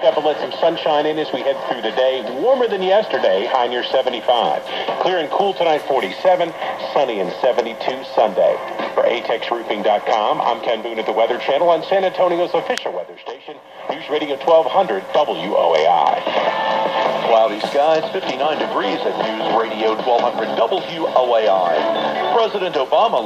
Up and let some sunshine in as we head through the day. Warmer than yesterday, high near 75. Clear and cool tonight, 47. Sunny and 72 Sunday. For ATEXRoofing.com, I'm Ken Boone at the Weather Channel on San Antonio's official weather station, News Radio 1200 WOAI. Cloudy skies, 59 degrees at News Radio 1200 WOAI. President Obama